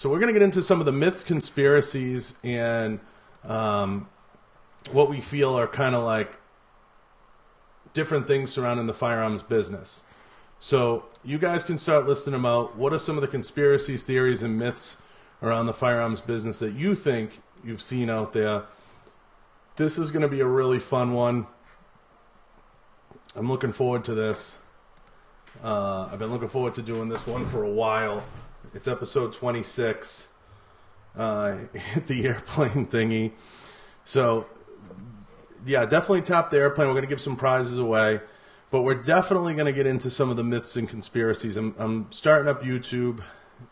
So we're going to get into some of the myths, conspiracies, and um, what we feel are kind of like different things surrounding the firearms business. So you guys can start listing them out. What are some of the conspiracies, theories, and myths around the firearms business that you think you've seen out there? This is going to be a really fun one. I'm looking forward to this. Uh, I've been looking forward to doing this one for a while. It's episode 26. Uh, the airplane thingy. So, yeah, definitely tap the airplane. We're going to give some prizes away, but we're definitely going to get into some of the myths and conspiracies. I'm, I'm starting up YouTube,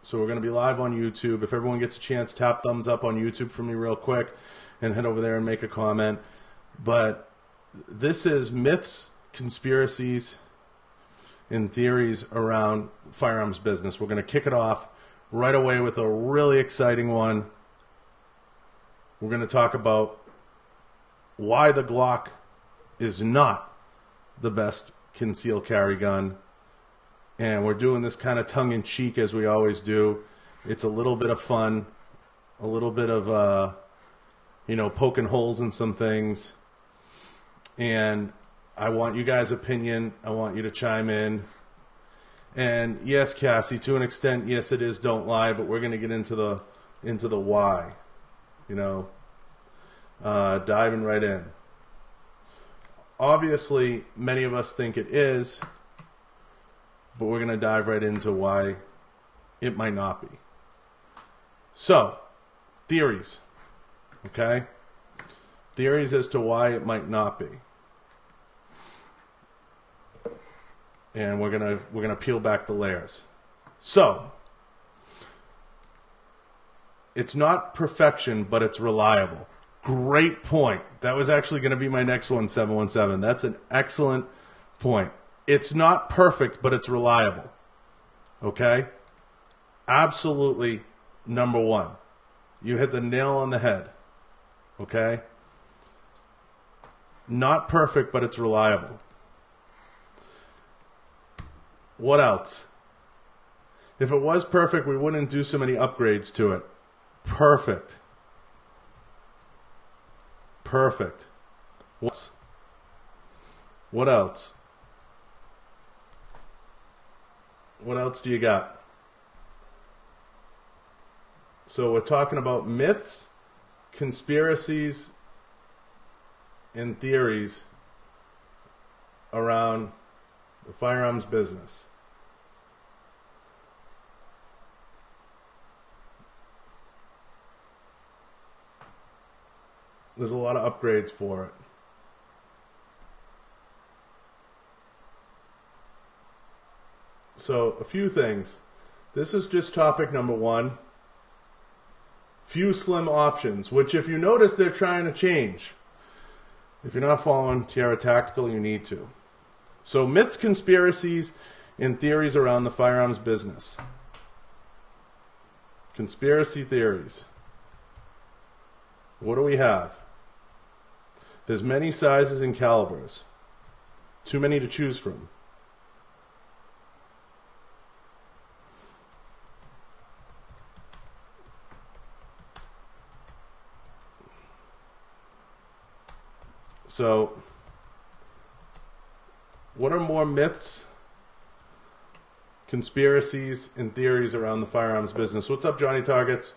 so we're going to be live on YouTube. If everyone gets a chance, tap thumbs up on YouTube for me real quick and head over there and make a comment. But this is myths, conspiracies, and theories around firearms business. We're going to kick it off right away with a really exciting one. We're going to talk about why the Glock is not the best concealed carry gun. And we're doing this kind of tongue in cheek as we always do. It's a little bit of fun, a little bit of, uh, you know, poking holes in some things. And I want you guys' opinion. I want you to chime in. And yes, Cassie, to an extent, yes, it is. Don't lie, but we're going to get into the into the why. You know, uh, diving right in. Obviously, many of us think it is, but we're going to dive right into why it might not be. So, theories. Okay? Theories as to why it might not be. And we're gonna we're gonna peel back the layers. So it's not perfection, but it's reliable. Great point. That was actually going to be my next one, 717. That's an excellent point. It's not perfect, but it's reliable. Okay? Absolutely number one. You hit the nail on the head. Okay? Not perfect, but it's reliable. What else? If it was perfect, we wouldn't do so many upgrades to it. Perfect. Perfect. What? What else? What else do you got? So we're talking about myths, conspiracies, and theories around the firearms business. There's a lot of upgrades for it. So, a few things. This is just topic number one. Few slim options, which, if you notice, they're trying to change. If you're not following Tierra Tactical, you need to. So, myths, conspiracies, and theories around the firearms business. Conspiracy theories. What do we have? There's many sizes and calibers. Too many to choose from. So, what are more myths, conspiracies, and theories around the firearms business? What's up, Johnny Targets?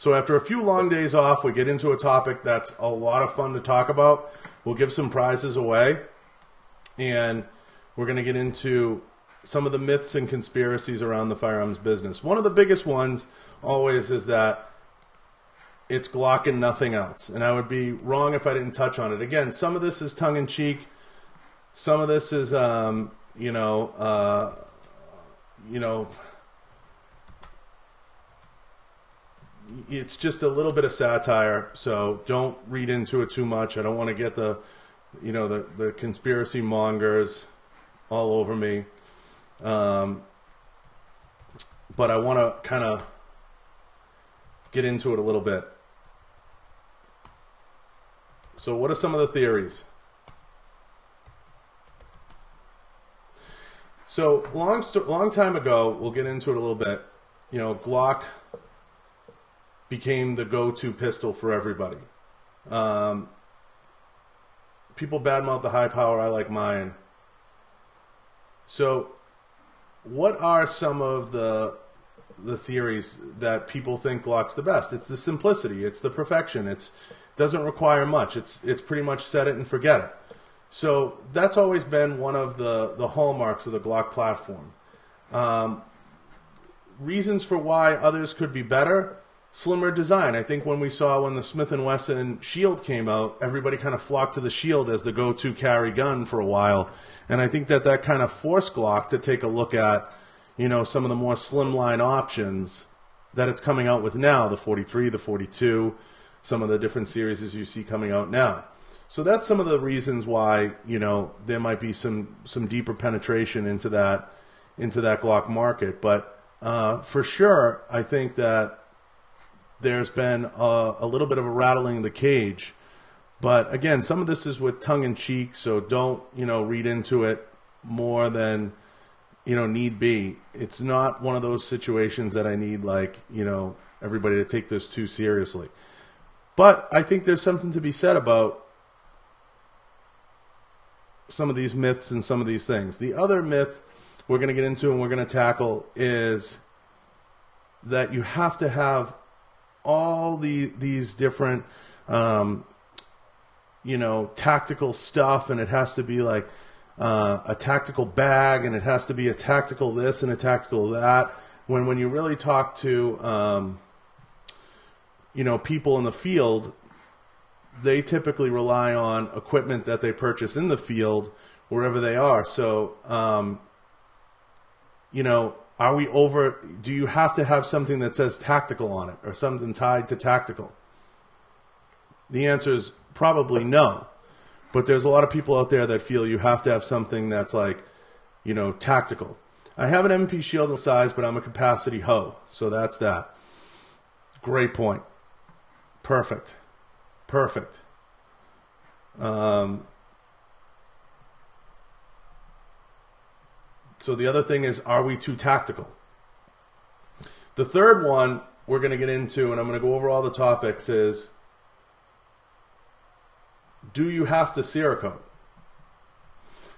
So after a few long days off, we get into a topic that's a lot of fun to talk about. We'll give some prizes away, and we're going to get into some of the myths and conspiracies around the firearms business. One of the biggest ones always is that it's Glock and nothing else. And I would be wrong if I didn't touch on it. Again, some of this is tongue in cheek. Some of this is, um, you know, uh, you know, it's just a little bit of satire, so don't read into it too much. I don't want to get the, you know, the the conspiracy mongers all over me. Um, but I want to kind of get into it a little bit. So, what are some of the theories? So, long long time ago, we'll get into it a little bit you know, Glock became the go-to pistol for everybody. Um, people badmouth the high power. I like mine. So, what are some of the the theories that people think Glock's the best? It's the simplicity. It's the perfection. It's doesn't require much. It's it's pretty much set it and forget it. So that's always been one of the the hallmarks of the Glock platform. Um, reasons for why others could be better slimmer design. I think when we saw when the Smith and Wesson Shield came out, everybody kind of flocked to the Shield as the go-to carry gun for a while, and I think that that kind of forced Glock to take a look at, you know, some of the more slimline options that it's coming out with now, the 43, the 42, some of the different series you see coming out now. So that's some of the reasons why you know there might be some some deeper penetration into that into that Glock market, but uh, for sure, I think that there's been a, a, little bit of a rattling in the cage. But again, some of this is with tongue in cheek, so don't you know read into it more than you know need be. It's not one of those situations that I need like you know everybody to take this too seriously. But I think there's something to be said about some of these myths and some of these things. The other myth we're going to get into and we're going to tackle is that you have to have all the these different um, you know tactical stuff and it has to be like uh, a tactical bag and it has to be a tactical this and a tactical that. When when you really talk to um, you know people in the field they typically rely on equipment that they purchase in the field wherever they are. So um, you know, are we over? Do you have to have something that says tactical on it or something tied to tactical? The answer is probably no. But there's a lot of people out there that feel you have to have something that's like, you know, tactical. I have an MP shield in size, but I'm a capacity hoe. So that's that. Great point. Perfect. Perfect. Um, So the other thing is, are we too tactical? The third one we're going to get into, and I'm going to go over all the topics, is do you have to Cerakote?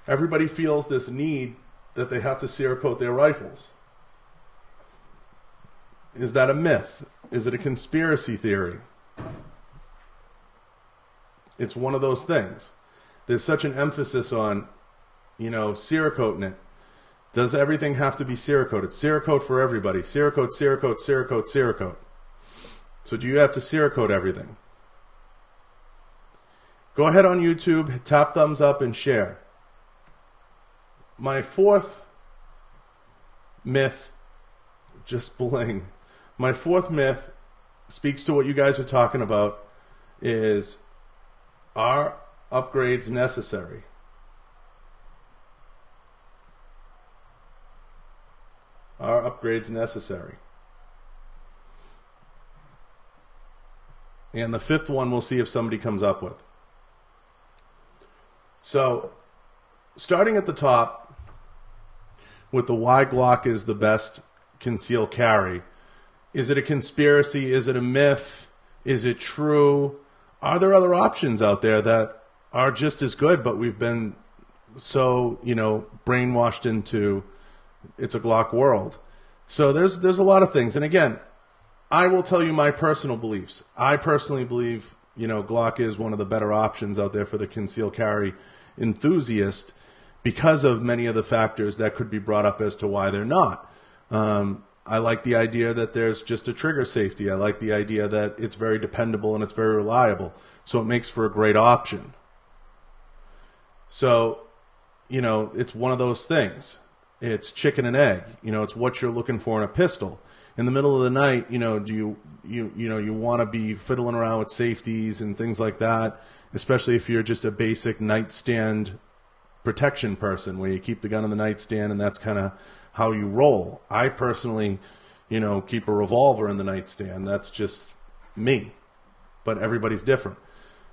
Everybody feels this need that they have to Cerakote their rifles. Is that a myth? Is it a conspiracy theory? It's one of those things. There's such an emphasis on, you know, Cerakoting it does everything have to be Cerakote? It's Cerakote for everybody. Cerakote, Cerakote, Cerakote, Cerakote. So do you have to Cerakote everything? Go ahead on YouTube, tap thumbs up, and share. My fourth myth, just bling. My fourth myth speaks to what you guys are talking about is are upgrades necessary? Are upgrades necessary? And the fifth one we'll see if somebody comes up with. So, starting at the top with the why Glock is the best concealed carry. Is it a conspiracy? Is it a myth? Is it true? Are there other options out there that are just as good, but we've been so, you know, brainwashed into it's a Glock world. So there's there's a lot of things. And again, I will tell you my personal beliefs. I personally believe, you know, Glock is one of the better options out there for the concealed carry enthusiast because of many of the factors that could be brought up as to why they're not. Um, I like the idea that there's just a trigger safety. I like the idea that it's very dependable and it's very reliable. So it makes for a great option. So, you know, it's one of those things it's chicken and egg. You know, it's what you're looking for in a pistol. In the middle of the night, you know, do you you you know you want to be fiddling around with safeties and things like that, especially if you're just a basic nightstand protection person where you keep the gun on the nightstand and that's kind of how you roll. I personally, you know, keep a revolver in the nightstand. That's just me. But everybody's different.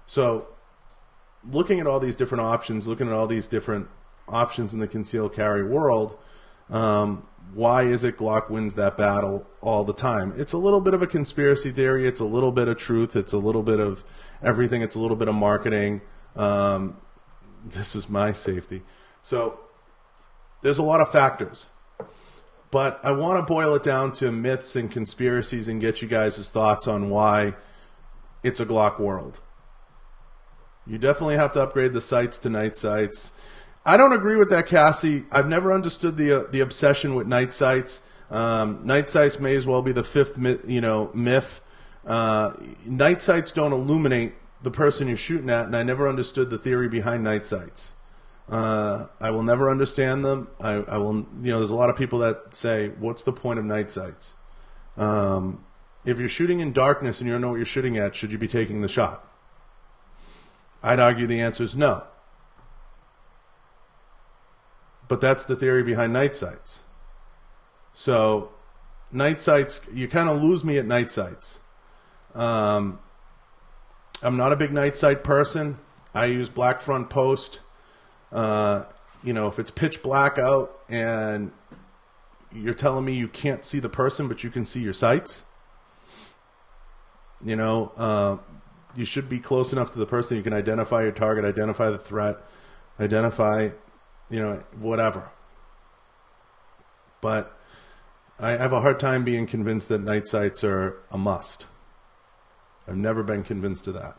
So, looking at all these different options, looking at all these different options in the concealed carry world, Um, why is it Glock wins that battle all the time? It's a little bit of a conspiracy theory. It's a little bit of truth. It's a little bit of everything. It's a little bit of marketing. Um, this is my safety. So there's a lot of factors. But I want to boil it down to myths and conspiracies and get you guys' thoughts on why it's a Glock world. You definitely have to upgrade the sights to night sights. I don't agree with that, Cassie. I've never understood the uh, the obsession with night sights. Um, night sights may as well be the fifth, myth, you know, myth. Uh, night sights don't illuminate the person you're shooting at, and I never understood the theory behind night sights. Uh, I will never understand them. I, I, will, you know, there's a lot of people that say, "What's the point of night sights?" Um, if you're shooting in darkness and you don't know what you're shooting at, should you be taking the shot? I'd argue the answer is no. But that's the theory behind night sights. So, night sights, you kind of lose me at night sights. Um, I'm not a big night sight person. I use black front post. Uh, you know, if it's pitch black out and you're telling me you can't see the person, but you can see your sights, you know, uh, you should be close enough to the person you can identify your target, identify the threat, identify you know, whatever. But I have a hard time being convinced that night sights are a must. I've never been convinced of that.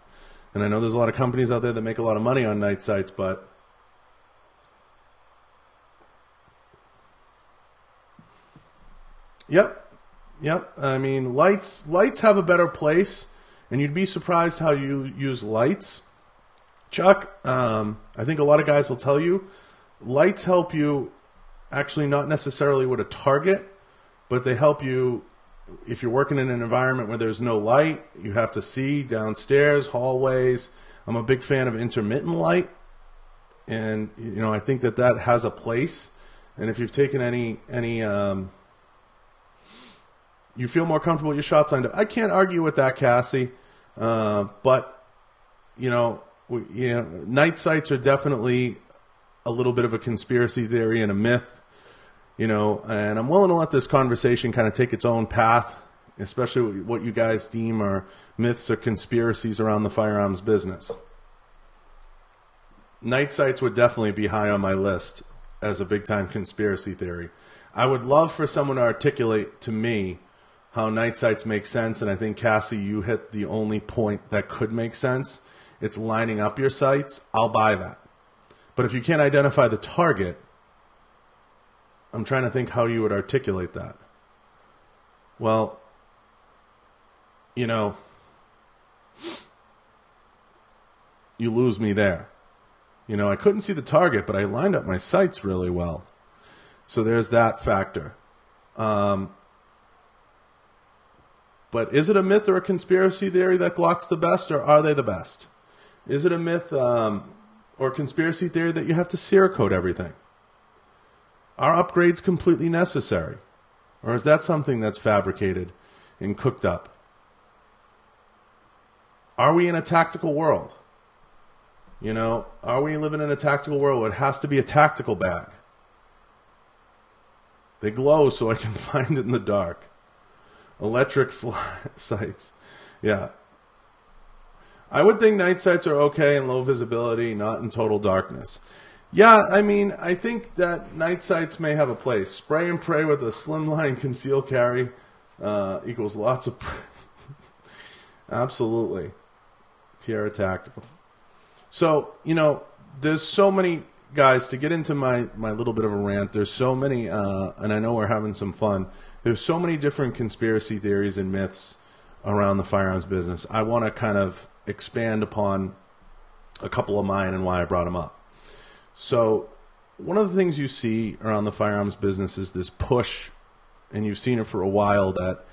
And I know there's a lot of companies out there that make a lot of money on night sights, but Yep. Yep. I mean, lights lights have a better place, and you'd be surprised how you use lights. Chuck, um, I think a lot of guys will tell you lights help you actually not necessarily with a target, but they help you if you're working in an environment where there's no light, you have to see downstairs, hallways. I'm a big fan of intermittent light, and you know I think that that has a place. And if you've taken any any, um, you feel more comfortable your shots lined up. I can't argue with that, Cassie. Uh, but you know, we, you know, night sights are definitely a little bit of a conspiracy theory and a myth, you know, and I'm willing to let this conversation kind of take its own path, especially what you guys deem are myths or conspiracies around the firearms business. Night sights would definitely be high on my list as a big time conspiracy theory. I would love for someone to articulate to me how night sights make sense, and I think Cassie, you hit the only point that could make sense. It's lining up your sights. I'll buy that. But if you can't identify the target, I'm trying to think how you would articulate that. Well, you know, you lose me there. You know, I couldn't see the target, but I lined up my sights really well. So there's that factor. Um, but is it a myth or a conspiracy theory that Glock's the best, or are they the best? Is it a myth? Um, or conspiracy theory that you have to Cerakote everything? Are upgrades completely necessary? Or is that something that's fabricated and cooked up? Are we in a tactical world? You know, are we living in a tactical world? Where it has to be a tactical bag. They glow so I can find it in the dark. Electric sights. Yeah, I would think night sights are okay in low visibility, not in total darkness. Yeah, I mean, I think that night sights may have a place. Spray and pray with a slimline conceal carry uh, equals lots of. Absolutely. Tierra Tactical. So, you know, there's so many guys to get into my, my little bit of a rant. There's so many, uh, and I know we're having some fun. There's so many different conspiracy theories and myths around the firearms business. I want to kind of expand upon a couple of mine and why I brought them up. So, one of the things you see around the firearms business is this push, and you've seen it for a while, that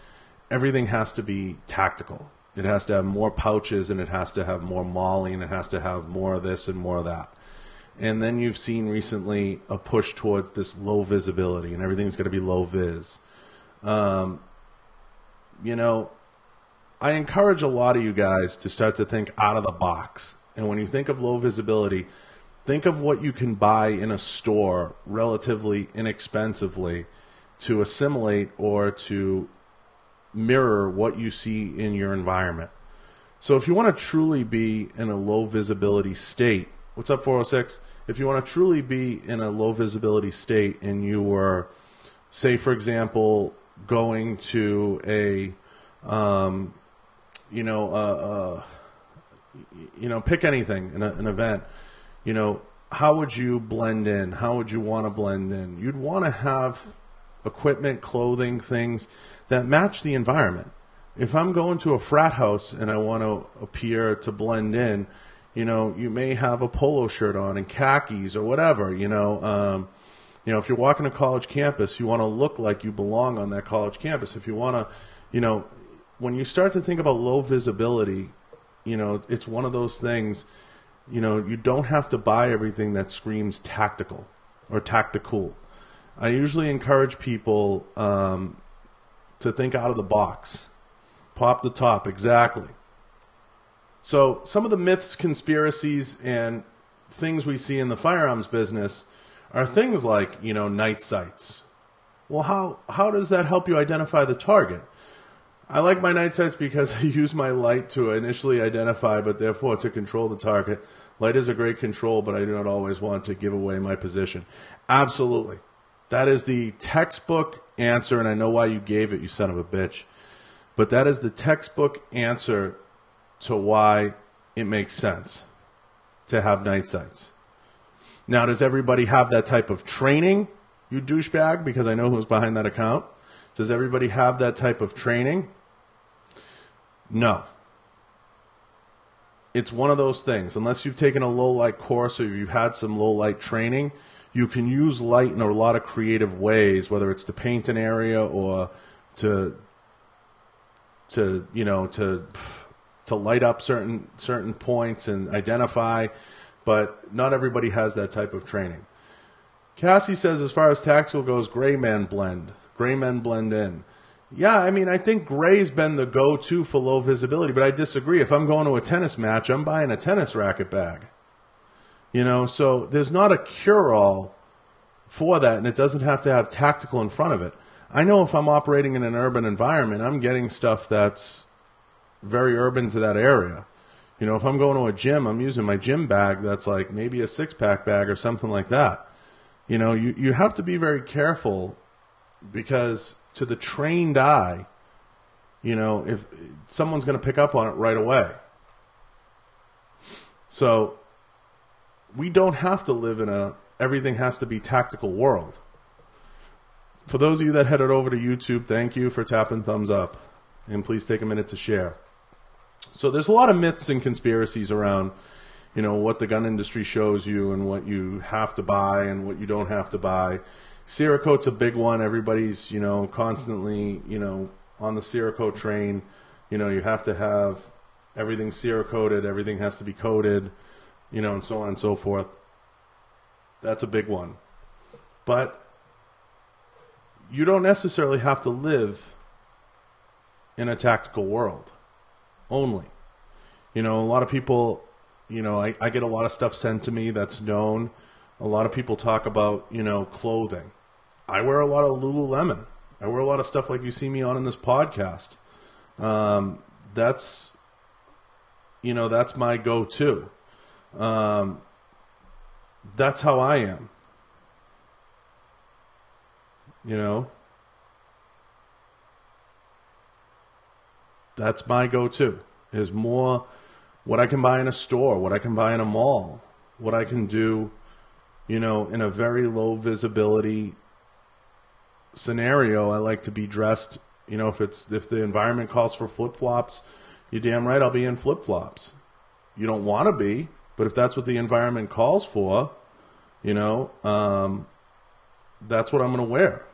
everything has to be tactical. It has to have more pouches, and it has to have more MOLLE, and it has to have more of this and more of that. And then you've seen recently a push towards this low visibility, and everything's going to be low vis. Um, you know, I encourage a lot of you guys to start to think out of the box. And when you think of low visibility, think of what you can buy in a store relatively inexpensively to assimilate or to mirror what you see in your environment. So if you want to truly be in a low visibility state, what's up 406? If you want to truly be in a low visibility state and you were, say, for example, going to a, um, you know, uh, uh, you know, pick anything in a, an event, you know, how would you blend in? How would you want to blend in? You'd want to have equipment, clothing, things that match the environment. If I'm going to a frat house and I want to appear to blend in, you know, you may have a polo shirt on and khakis or whatever, you know. Um, you know, if you're walking a college campus, you want to look like you belong on that college campus. If you want to, you know, when you start to think about low visibility, you know, it's one of those things, you know, you don't have to buy everything that screams tactical or tactical. I usually encourage people um, to think out of the box, pop the top, exactly. So, some of the myths, conspiracies, and things we see in the firearms business are things like, you know, night sights. Well, how, how does that help you identify the target? I like my night sights because I use my light to initially identify, but therefore to control the target. Light is a great control, but I do not always want to give away my position. Absolutely. That is the textbook answer, and I know why you gave it, you son of a bitch. But that is the textbook answer to why it makes sense to have night sights. Now, does everybody have that type of training, you douchebag? Because I know who's behind that account. Does everybody have that type of training? No. It's one of those things. Unless you've taken a low light course or you've had some low light training, you can use light in a lot of creative ways, whether it's to paint an area or to to you know to to light up certain certain points and identify, but not everybody has that type of training. Cassie says, as far as tactical goes, gray men blend. Gray men blend in. Yeah, I mean, I think gray's been the go-to for low visibility, but I disagree. If I'm going to a tennis match, I'm buying a tennis racket bag. You know, so there's not a cure-all for that, and it doesn't have to have tactical in front of it. I know if I'm operating in an urban environment, I'm getting stuff that's very urban to that area. You know, if I'm going to a gym, I'm using my gym bag that's like maybe a six pack bag or something like that. You know, you, you have to be very careful because to the trained eye, you know, if someone's going to pick up on it right away. So we don't have to live in a everything has to be tactical world. For those of you that headed over to YouTube, thank you for tapping thumbs up. And please take a minute to share. So there's a lot of myths and conspiracies around, you know, what the gun industry shows you and what you have to buy and what you don't have to buy. Cerakote's a big one. Everybody's, you know, constantly, you know, on the Cerakote train. You know, you have to have everything Cerakoted, everything has to be coated, you know, and so on and so forth. That's a big one. But you don't necessarily have to live in a tactical world only. You know, a lot of people, you know, I, I get a lot of stuff sent to me that's known. A lot of people talk about, you know, clothing. I wear a lot of Lululemon. I wear a lot of stuff like you see me on in this podcast. Um, that's, you know, that's my go to. Um, that's how I am. You know? That's my go to. Is more what I can buy in a store, what I can buy in a mall, what I can do, you know, in a very low visibility scenario. I like to be dressed, you know, if it's if the environment calls for flip flops, you're damn right I'll be in flip flops. You don't want to be, but if that's what the environment calls for, you know, um, that's what I'm going to wear.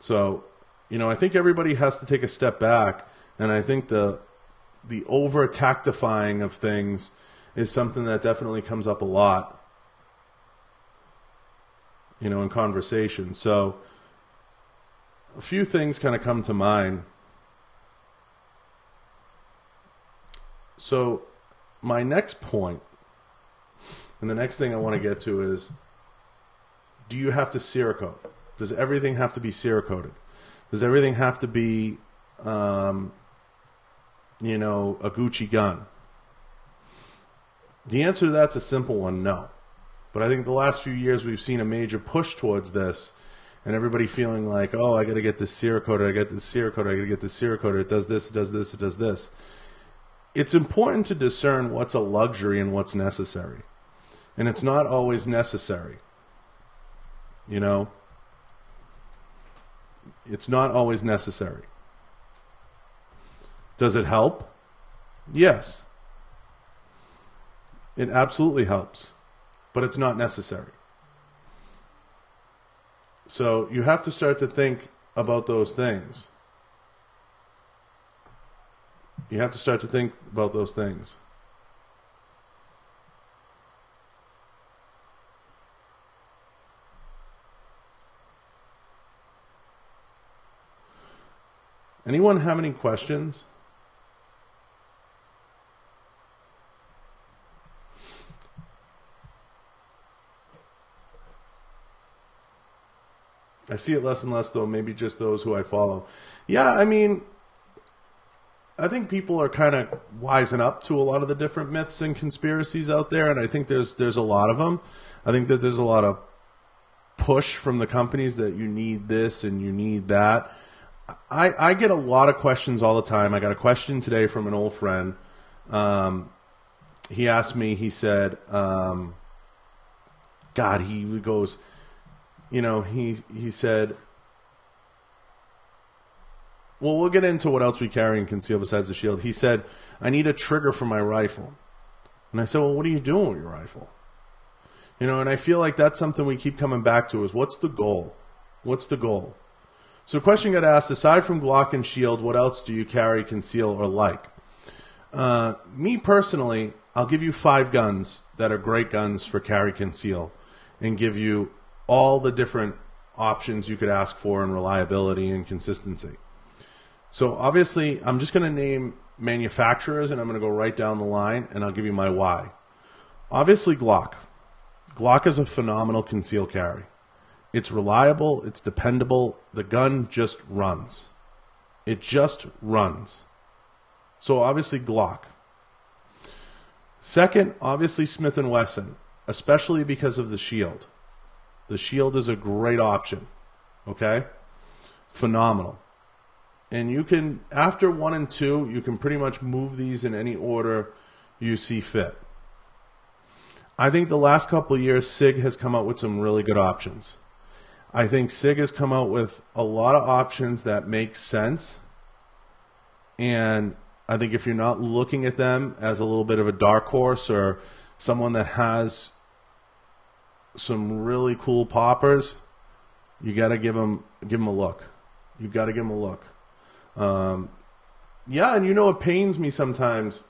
So, you know, I think everybody has to take a step back, and I think the the over tactifying of things is something that definitely comes up a lot, you know, in conversation. So, a few things kind of come to mind. So, my next point And the next thing I want to get to is do you have to Cerakote? Does everything have to be Cerakoted? Does everything have to be, um, you know, a Gucci gun? The answer to that's a simple one no. But I think the last few years we've seen a major push towards this, and everybody feeling like, oh, I got to get this Cerakoted, I got this Cerakoted, I got to get this Cerakoted. It does this, it does this, it does this. It's important to discern what's a luxury and what's necessary. And it's not always necessary. You know, it's not always necessary. Does it help? Yes. It absolutely helps, but it's not necessary. So you have to start to think about those things. You have to start to think about those things. Anyone have any questions? I see it less and less, though, maybe just those who I follow. Yeah, I mean, I think people are kind of wising up to a lot of the different myths and conspiracies out there, and I think there's there's a lot of them. I think that there's a lot of push from the companies that you need this and you need that. I, I get a lot of questions all the time. I got a question today from an old friend. Um, he asked me, he said, um, God, he goes, you know, he, he said, well, we'll get into what else we carry and conceal besides the shield. He said, I need a trigger for my rifle. And I said, well, what are you doing with your rifle? You know, and I feel like that's something we keep coming back to is what's the goal? What's the goal? So, question got asked aside from Glock and Shield, what else do you carry, conceal, or like? Uh, me personally, I'll give you five guns that are great guns for carry, conceal, and give you all the different options you could ask for in reliability and consistency. So, obviously, I'm just going to name manufacturers and I'm going to go right down the line and I'll give you my why. Obviously, Glock. Glock is a phenomenal conceal carry. It's reliable, it's dependable. The gun just runs. It just runs. So obviously Glock. Second, obviously Smith and Wesson, especially because of the shield. The shield is a great option. Okay? Phenomenal. And you can after 1 and 2, you can pretty much move these in any order you see fit. I think the last couple years SIG has come out with some really good options. I think SIG has come out with a lot of options that make sense. And I think if you're not looking at them as a little bit of a dark horse or someone that has some really cool poppers, you got to give them give them a look. You got to give them a look. Um, yeah, and you know it pains me sometimes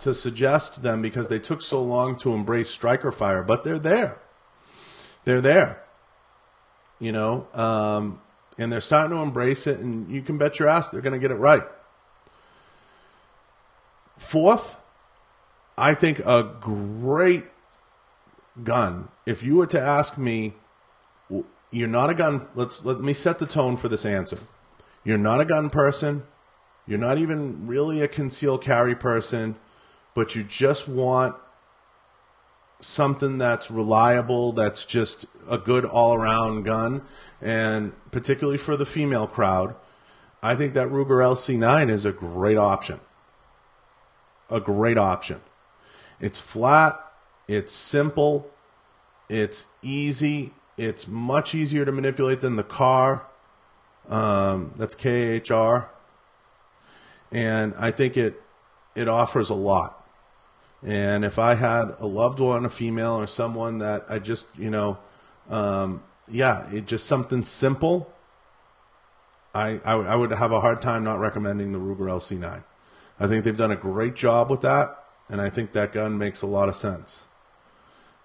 to suggest them because they took so long to embrace striker fire, but they're there. They're there you know, um, and they're starting to embrace it, and you can bet your ass they're going to get it right. Fourth, I think a great gun. If you were to ask me, you're not a gun. Let's let me set the tone for this answer. You're not a gun person. You're not even really a concealed carry person, but you just want something that's reliable, that's just a good all around gun, and particularly for the female crowd, I think that Ruger LC9 is a great option. A great option. It's flat, it's simple, it's easy, it's much easier to manipulate than the Kahr. Um, that's KHR. And I think it it offers a lot. And if I had a loved one, a female, or someone that I just, you know, um, yeah, it just something simple. I, I, I would have a hard time not recommending the Ruger LC9. I think they've done a great job with that, and I think that gun makes a lot of sense.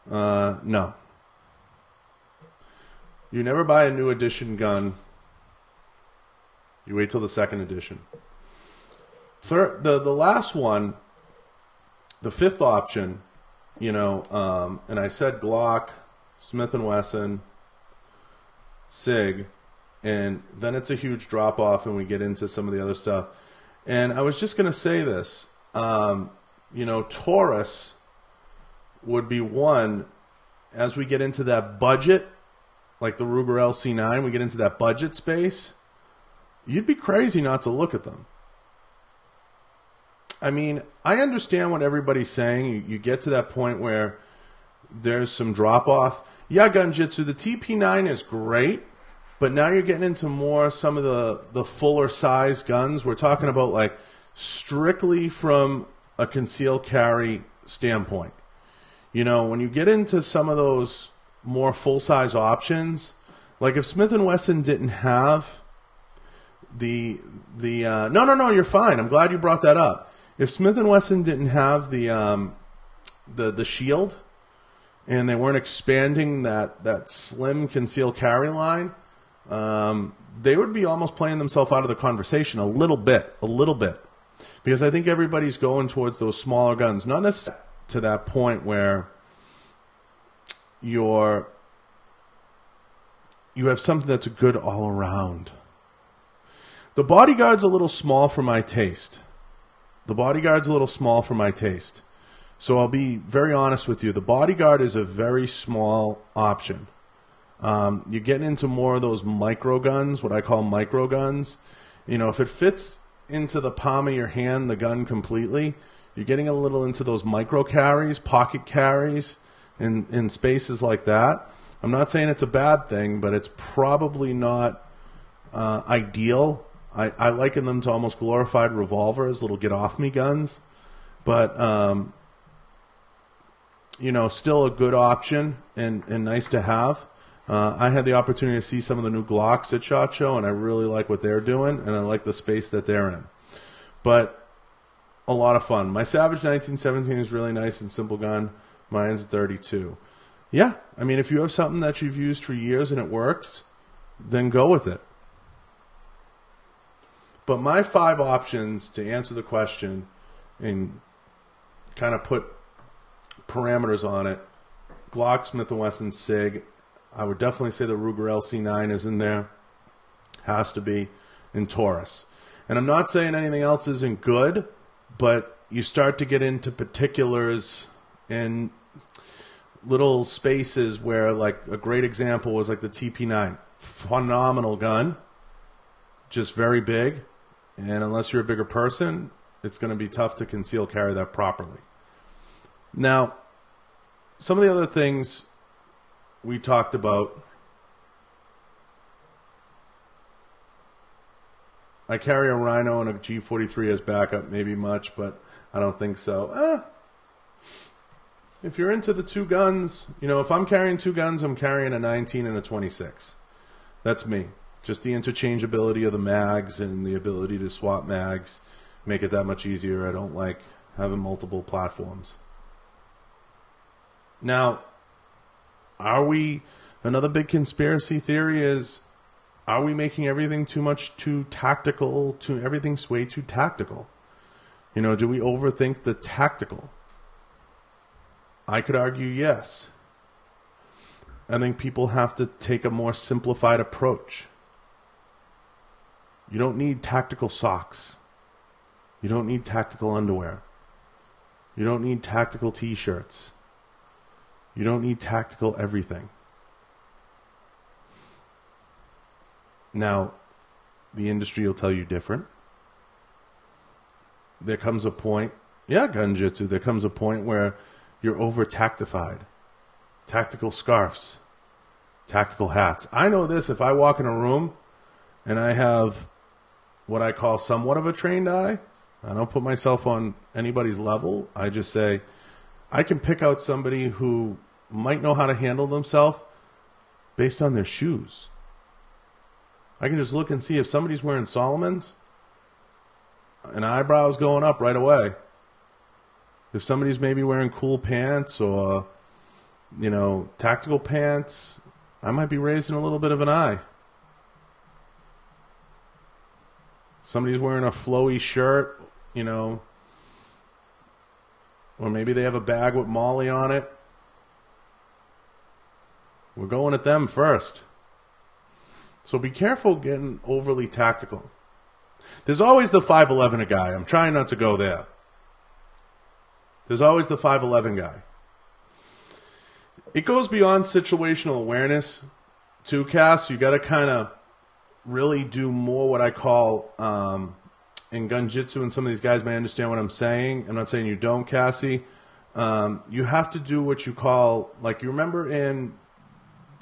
Uh, no. You never buy a new edition gun. You wait till the second edition. Third, the the last one the fifth option you know, um, and I said Glock, Smith and Wesson, Sig, and then it's a huge drop off, and we get into some of the other stuff. And I was just to say this, um, you know, Taurus would be one as we get into that budget, like the Ruger LC9, we get into that budget space. You'd be crazy not to look at them. I mean, I understand what everybody's saying. You, you get to that point where there's some drop off. Yeah, Gunjitsu, the TP9 is great, but now you're getting into more some of the, the fuller size guns. We're talking about like strictly from a concealed carry standpoint. You know, when you get into some of those more full size options, like if Smith and Wesson didn't have the the uh, no no no you're fine. I'm glad you brought that up. If Smith and Wesson didn't have the um, the the shield and they weren't expanding that that slim concealed carry line, um, they would be almost playing themselves out of the conversation a little bit, a little bit, because I think everybody's going towards those smaller guns, not necessarily to that point where you're you have something that's good all around. The bodyguard's a little small for my taste. The bodyguard's a little small for my taste. So I'll be very honest with you. The bodyguard is a very small option. Um, you're getting into more of those micro guns, what I call micro guns. You know, if it fits into the palm of your hand, the gun completely, you're getting a little into those micro carries, pocket carries, in, in spaces like that. I'm not saying it's a bad thing, but it's probably not uh, ideal. I, I liken them to almost glorified revolvers, little get off me guns. But, um, you know, still a good option and, and nice to have. Uh, I had the opportunity to see some of the new Glocks at SHOT Show, and I really like what they're doing, and I like the space that they're in. But a lot of fun. My Savage 1917 is really nice and simple gun. Mine's 32. Yeah, I mean, if you have something that you've used for years and it works, then go with it. But my five options to answer the question and kind of put parameters on it Glock, Smith & Wesson, SIG. I would definitely say the Ruger LC9 is in there. Has to be. in Taurus. And I'm not saying anything else isn't good, but you start to get into particulars and little spaces where, like, a great example was like the TP9. Phenomenal gun, just very big. And unless you're a bigger person, it's going to be tough to conceal carry that properly. Now, some of the other things we talked about. I carry a Rhino and a G43 as backup, maybe much, but I don't think so. Eh, if you're into the two guns, you know, if I'm carrying two guns, I'm carrying a 19 and a 26. That's me. Just the interchangeability of the mags and the ability to swap mags make it that much easier. I don't like having multiple platforms. Now, are we another big conspiracy theory is are we making everything too much too tactical to everything's way too tactical you know do we overthink the tactical I could argue yes. I think people have to take a more simplified approach. You don't need tactical socks. You don't need tactical underwear. You don't need tactical t shirts. You don't need tactical everything. Now, the industry will tell you different. There comes a point, yeah, Gunjitsu, there comes a point where you're over tactified. Tactical scarves, tactical hats. I know this if I walk in a room and I have what I call somewhat of a trained eye, I don't put myself on anybody's level. I just say, I can pick out somebody who might know how to handle themselves based on their shoes. I can just look and see if somebody's wearing Salomon's an eyebrow's going up right away if somebody's maybe wearing cool pants or you know tactical pants, I might be raising a little bit of an eye. Somebody's wearing a flowy shirt, you know, or maybe they have a bag with MOLLE on it. We're going at them first. So be careful getting overly tactical. There's always the 5.11 guy. I'm trying not to go there. There's always the 5.11 guy. It goes beyond situational awareness to Cass. You got to kind of really do more what I call um, in gun jitsu, and some of these guys may understand what I'm saying. I'm not saying you don't, Cassie. Um, you have to do what you call, like, you remember in,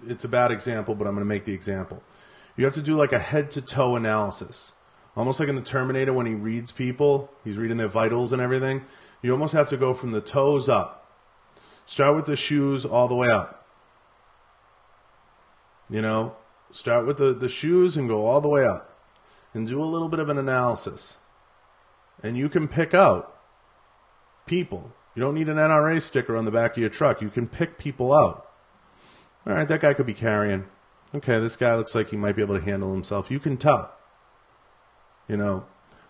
it's a bad example, but I'm going to make the example. You have to do like a head to toe analysis. Almost like in the Terminator when he reads people, he's reading their vitals and everything. You almost have to go from the toes up. Start with the shoes all the way up. You know, start with the, the shoes and go all the way up. And do a little bit of an analysis. And you can pick out people. You don't need an NRA sticker on the back of your truck. You can pick people out. All right, that guy could be carrying. Okay, this guy looks like he might be able to handle himself. You can tell. You know,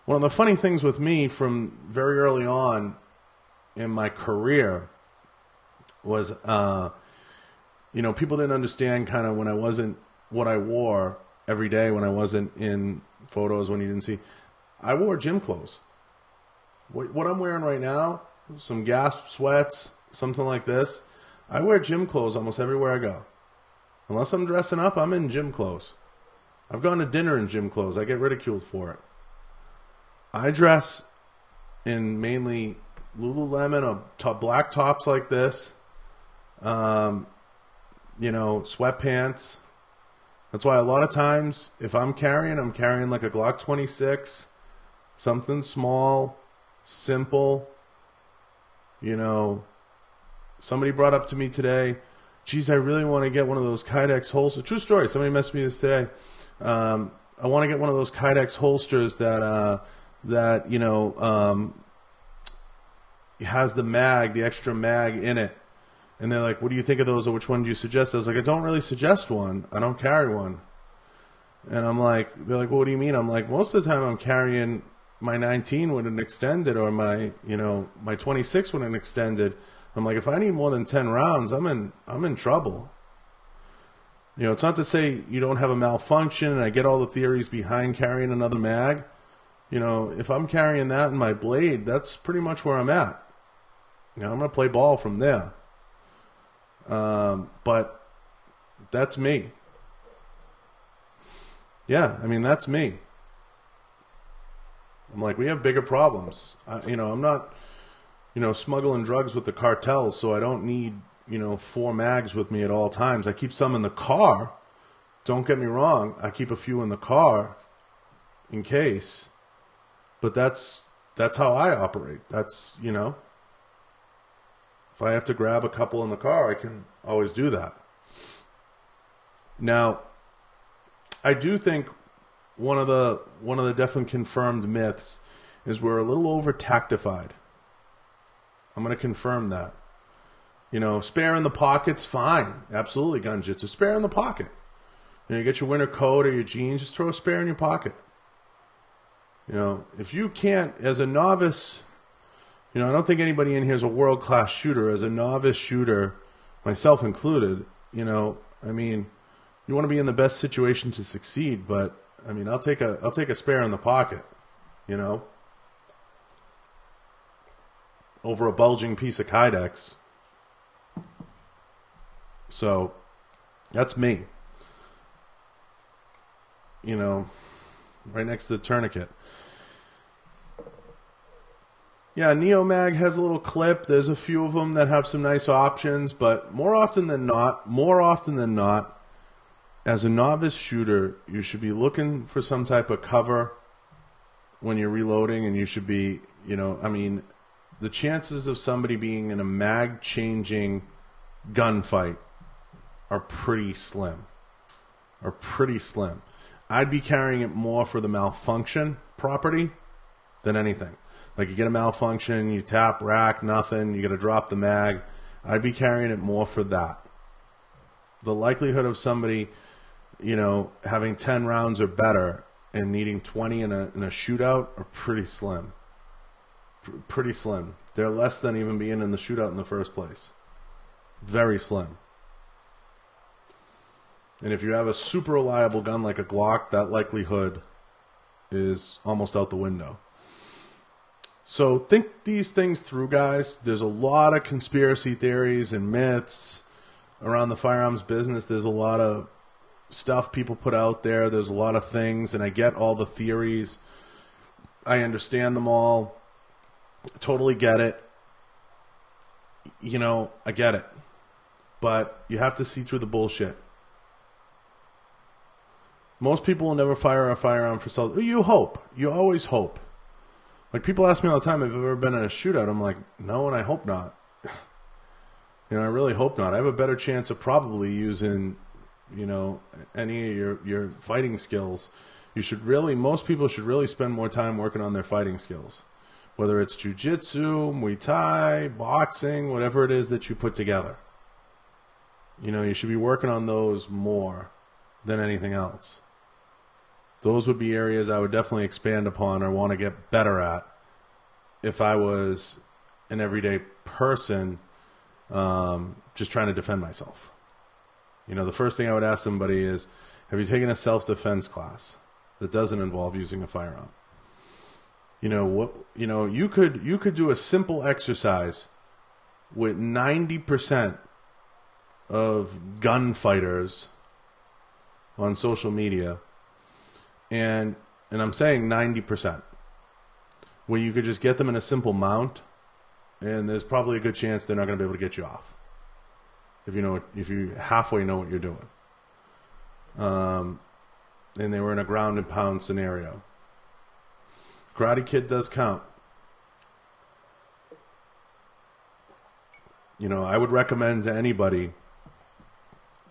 one of the funny things with me from very early on in my career was, uh, you know, people didn't understand kind of when I wasn't what I wore every day when I wasn't in photos when you didn't see. I wore gym clothes. What, what I'm wearing right now, some gas sweats, something like this. I wear gym clothes almost everywhere I go. Unless I'm dressing up, I'm in gym clothes. I've gone to dinner in gym clothes. I get ridiculed for it. I dress in mainly Lululemon top, black tops like this. Um, you know, sweatpants. That's why a lot of times, if I'm carrying, I'm carrying like a Glock 26, something small, simple. You know, somebody brought up to me today, geez, I really want to get one of those Kydex holsters. True story. Somebody messaged me this today. Um, I want to get one of those Kydex holsters that uh, that you know um, has the mag, the extra mag in it. And they're like, "What do you think of those, or which one do you suggest?" I was like, "I don't really suggest one. I don't carry one." And I'm like, "They're like, well, what do you mean?" I'm like, "Most of the time, I'm carrying my 19 with an extended, or my you know my 26 with an extended." I'm like, if I need more than 10 rounds, I'm in I'm in trouble. You know, it's not to say you don't have a malfunction, and I get all the theories behind carrying another mag. You know, if I'm carrying that in my blade, that's pretty much where I'm at. You know, I'm gonna play ball from there. Um, but that's me. Yeah, I mean that's me. I'm like, we have bigger problems. I, you know, I'm not you know, smuggling drugs with the cartels, so I don't need, you know, four mags with me at all times. I keep some in the car. Don't get me wrong, I keep a few in the car in case. But that's that's how I operate. That's, you know, if I have to grab a couple in the car, I can always do that. Now, I do think one of the one of the definitely confirmed myths is we're a little over tactified. I'm going to confirm that. You know, spare in the pocket's fine. Absolutely, gun jitsu. Spare in the pocket. You know, you get your winter coat or your jeans, just throw a spare in your pocket. You know, if you can't, as a novice, you know, I don't think anybody in here is a world class shooter. As a novice shooter, myself included, you know, I mean, you want to be in the best situation to succeed, but I mean, I'll take a I'll take a spare in the pocket, you know over a bulging piece of Kydex. So that's me. You know, right next to the tourniquet. Yeah, Neomag has a little clip. There's a few of them that have some nice options, but more often than not, more often than not, as a novice shooter, you should be looking for some type of cover when you're reloading, and you should be, you know, I mean, the chances of somebody being in a mag changing gunfight are pretty slim. Are pretty slim. I'd be carrying it more for the malfunction property than anything. Like you get a malfunction, you tap rack, nothing, you got to drop the mag. I'd be carrying it more for that. The likelihood of somebody, you know, having 10 rounds or better and needing 20 in a, in a shootout are pretty slim pretty slim. They're less than even being in the shootout in the first place. Very slim. And if you have a super reliable gun like a Glock, that likelihood is almost out the window. So think these things through, guys. There's a lot of conspiracy theories and myths around the firearms business. There's a lot of stuff people put out there. There's a lot of things, and I get all the theories. I understand them all. Totally get it. You know, I get it. But you have to see through the bullshit. Most people will never fire a firearm for self. You hope. You always hope. Like people ask me all the time, have you ever been in a shootout? I'm like, no, and I hope not. you know, I really hope not. I have a better chance of probably using, you know, any of your your fighting skills. You should really, most people should really spend more time working on their fighting skills, whether it's jujitsu, Muay Thai, boxing, whatever it is that you put together. You know, you should be working on those more than anything else those would be areas I would definitely expand upon or want to get better at if I was an everyday person um, just trying to defend myself. You know, the first thing I would ask somebody is Have you taken a self defense class that doesn't involve using a firearm? You know what you know you could you could do a simple exercise with 90% of gunfighters on social media and and I'm saying 90%, where you could just get them in a simple mount, and there's probably a good chance they're not going to be able to get you off. If you know, if you halfway know what you're doing. Um, and they were in a ground and pound scenario. Karate Kid does count. You know, I would recommend to anybody,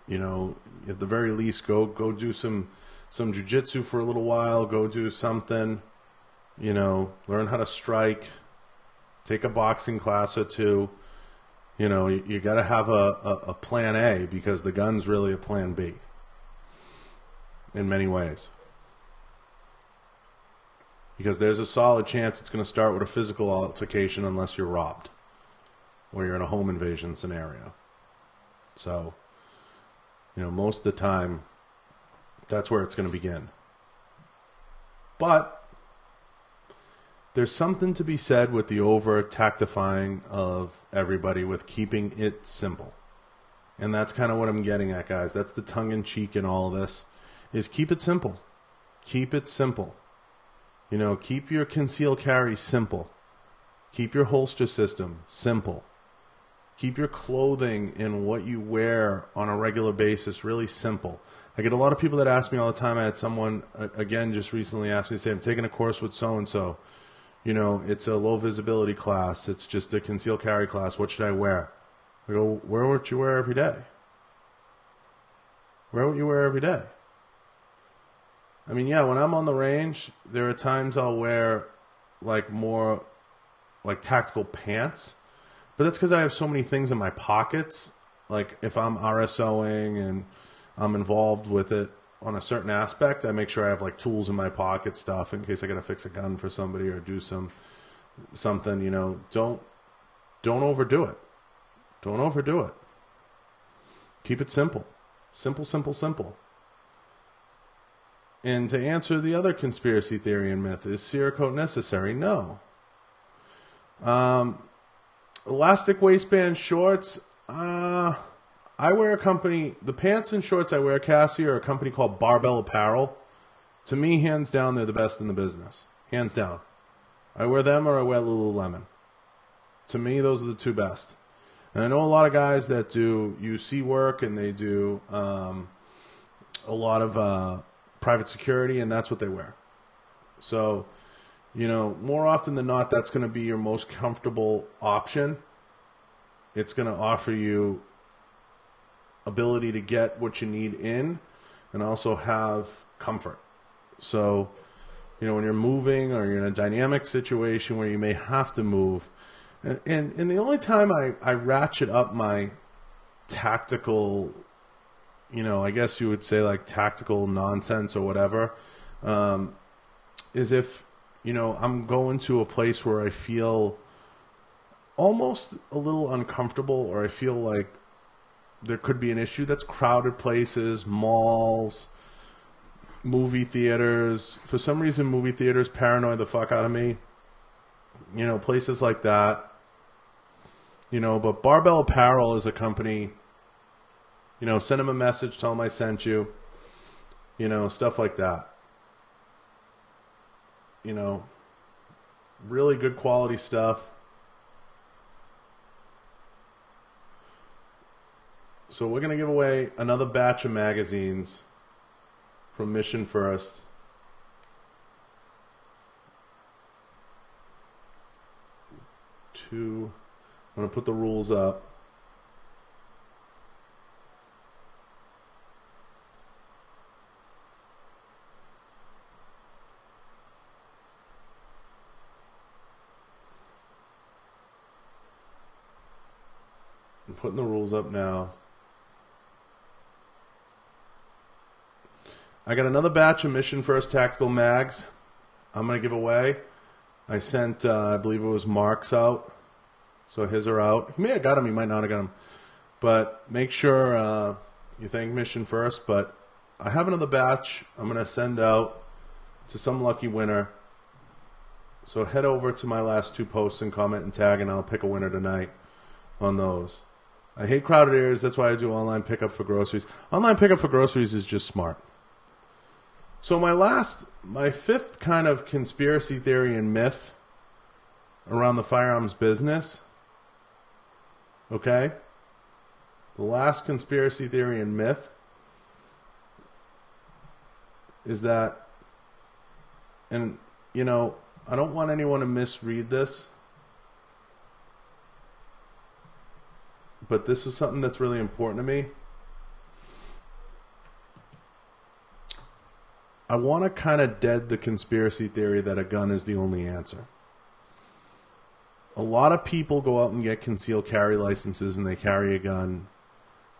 you know, at the very least, go go do some some jujitsu for a little while, go do something, you know, learn how to strike, take a boxing class or two. You know, you, you got to have a, a, a plan A because the gun's really a plan B in many ways. Because there's a solid chance it's going to start with a physical altercation unless you're robbed or you're in a home invasion scenario. So, you know, most of the time, that's where it's going to begin. But there's something to be said with the over tactifying of everybody with keeping it simple. And that's kind of what I'm getting at, guys. That's the tongue in cheek in all of this is keep it simple. Keep it simple. You know, keep your conceal carry simple. Keep your holster system simple. Keep your clothing and what you wear on a regular basis really simple. I get a lot of people that ask me all the time. I had someone uh, again just recently ask me, say, I'm taking a course with so and so. You know, it's a low visibility class. It's just a concealed carry class. What should I wear? I go, wear what you wear every day. Wear what you wear every day. I mean, yeah, when I'm on the range, there are times I'll wear like more like tactical pants, but that's because I have so many things in my pockets. Like if I'm RSOing and I'm involved with it on a certain aspect, I make sure I have like tools in my pocket, stuff in case I got to fix a gun for somebody or do some something. You know, don't don't overdo it. Don't overdo it. Keep it simple, simple, simple, simple. And to answer the other conspiracy theory and myth, is Cerakote necessary? No. Um, elastic waistband shorts. Uh, I wear a company, the pants and shorts I wear, Cassie, are a company called Barbell Apparel. To me, hands down, they're the best in the business. Hands down. I wear them or I wear Lululemon. To me, those are the two best. And I know a lot of guys that do UC work and they do um, a lot of uh, private security, and that's what they wear. So, you know, more often than not, that's going to be your most comfortable option. It's going to offer you ability to get what you need in and also have comfort. So, you know, when you're moving or you're in a dynamic situation where you may have to move, and, and, and the only time I, I ratchet up my tactical, you know, I guess you would say like tactical nonsense or whatever, um, is if you know, I'm going to a place where I feel almost a little uncomfortable or I feel like there could be an issue that's crowded places, malls, movie theaters. For some reason, movie theaters paranoid the fuck out of me. You know, places like that. You know, but Barbell Apparel is a company. You know, send them a message, tell them I sent you. You know, stuff like that. You know, really good quality stuff. So we're going to give away another batch of magazines from Mission First. Two. I'm going to put the rules up. Putting the rules up now. I got another batch of Mission First Tactical mags. I'm going to give away. I sent, uh, I believe it was Mark's out. So his are out. He may have got them, he might not have got them. But make sure uh, you thank Mission First. But I have another batch I'm going to send out to some lucky winner. So head over to my last two posts and comment and tag, and I'll pick a winner tonight on those. I hate crowded areas. That's why I do online pickup for groceries. Online pickup for groceries is just smart. So my last, my fifth kind of conspiracy theory and myth around the firearms business. Okay? The last conspiracy theory and myth is that, and you know, I don't want anyone to misread this, but this is something that's really important to me. I want to kind of dead the conspiracy theory that a gun is the only answer. A lot of people go out and get concealed carry licenses and they carry a gun.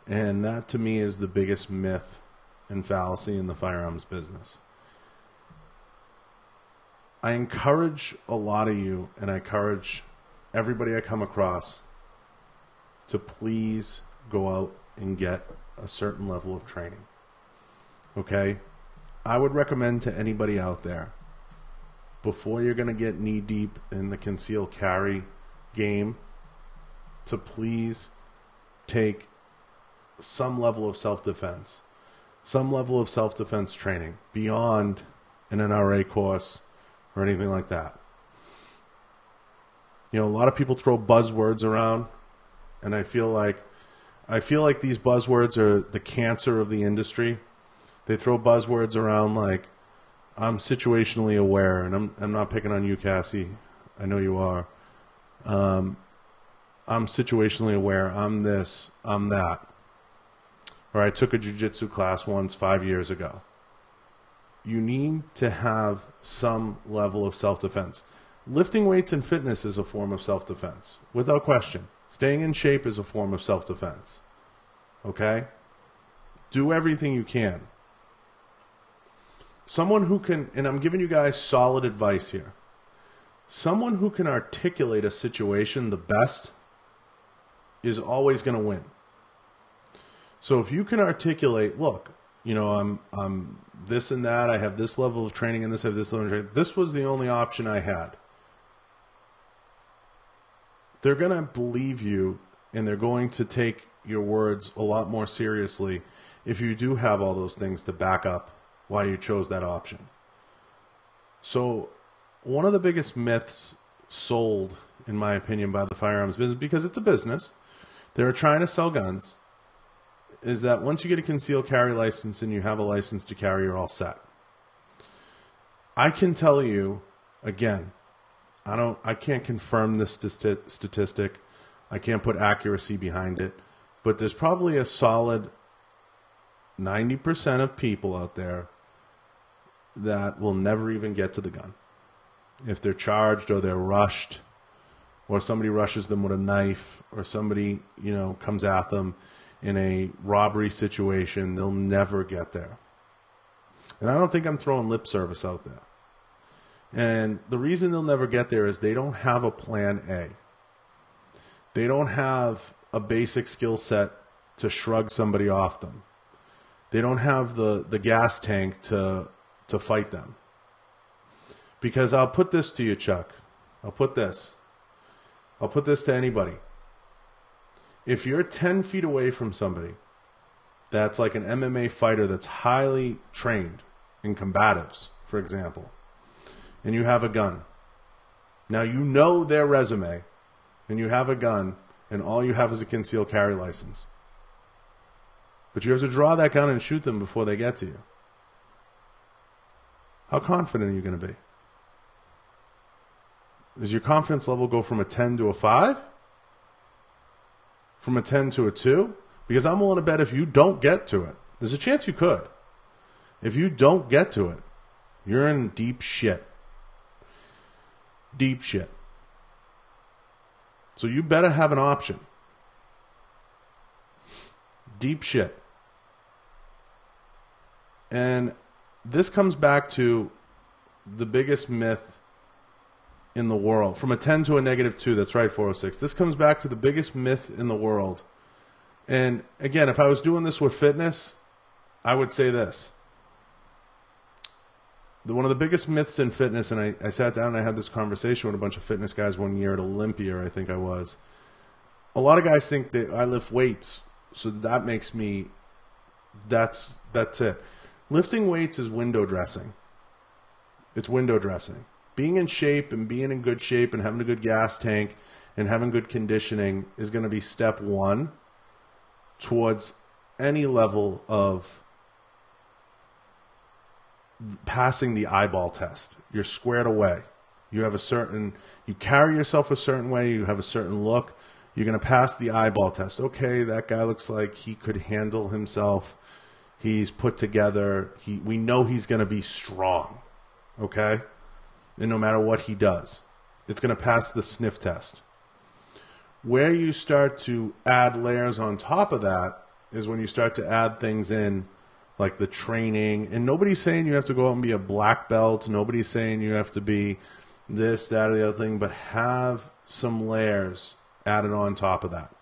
And that to me is the biggest myth and fallacy in the firearms business. I encourage a lot of you, and I encourage everybody I come across to please go out and get a certain level of training. Okay? I would recommend to anybody out there before you're going to get knee deep in the conceal carry game to please take some level of self defense, some level of self defense training beyond an NRA course or anything like that. You know, a lot of people throw buzzwords around, and I feel like I feel like these buzzwords are the cancer of the industry they throw buzzwords around like I'm situationally aware, and I'm I'm not picking on you, Cassie. I know you are. Um, I'm situationally aware. I'm this. I'm that. Or I took a jujitsu class once five years ago. You need to have some level of self defense. Lifting weights and fitness is a form of self defense, without question. Staying in shape is a form of self defense. Okay? Do everything you can someone who can, and I'm giving you guys solid advice here. Someone who can articulate a situation the best is always going to win. So if you can articulate, look, you know, I'm I'm this and that, I have this level of training and this I have this level of training. This was the only option I had. They're going to believe you and they're going to take your words a lot more seriously if you do have all those things to back up why you chose that option. So, one of the biggest myths sold, in my opinion, by the firearms business, because it's a business, they're trying to sell guns, is that once you get a concealed carry license and you have a license to carry, you're all set. I can tell you, again, I don't, I can't confirm this statistic. I can't put accuracy behind it, but there's probably a solid 90% of people out there that will never even get to the gun. If they're charged or they're rushed, or somebody rushes them with a knife, or somebody, you know, comes at them in a robbery situation, they'll never get there. And I don't think I'm throwing lip service out there. And the reason they'll never get there is they don't have a plan A. They don't have a basic skill set to shrug somebody off them. They don't have the, the gas tank to to fight them. Because I'll put this to you, Chuck. I'll put this. I'll put this to anybody. If you're 10 feet away from somebody that's like an MMA fighter that's highly trained in combatives, for example, and you have a gun. Now you know their resume, and you have a gun, and all you have is a concealed carry license. But you have to draw that gun and shoot them before they get to you. How confident are you going to be? Does your confidence level go from a 10 to a 5? From a 10 to a 2? Because I'm willing to bet if you don't get to it, there's a chance you could. If you don't get to it, you're in deep shit. Deep shit. So you better have an option. Deep shit. And this comes back to the biggest myth in the world. From a 10 to a negative 2, that's right, 406. This comes back to the biggest myth in the world. And again, if I was doing this with fitness, I would say this. The, one of the biggest myths in fitness, and I, I sat down and I had this conversation with a bunch of fitness guys one year at Olympia, I think I was. A lot of guys think that I lift weights, so that makes me, that's, that's it. Lifting weights is window dressing. It's window dressing. Being in shape and being in good shape and having a good gas tank and having good conditioning is going to be step one towards any level of passing the eyeball test. You're squared away. You have a certain, you carry yourself a certain way, you have a certain look. You're going to pass the eyeball test. Okay, that guy looks like he could handle himself He's put together. He we know he's going to be strong. Okay? And no matter what he does, it's going to pass the sniff test. Where you start to add layers on top of that is when you start to add things in like the training. And nobody's saying you have to go out and be a black belt. Nobody's saying you have to be this, that, or the other thing, but have some layers added on top of that.